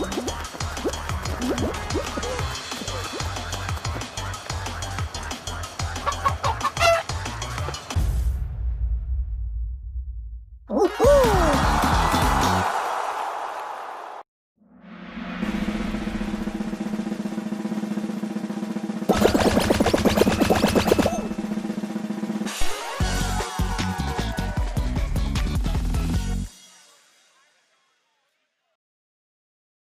Bye.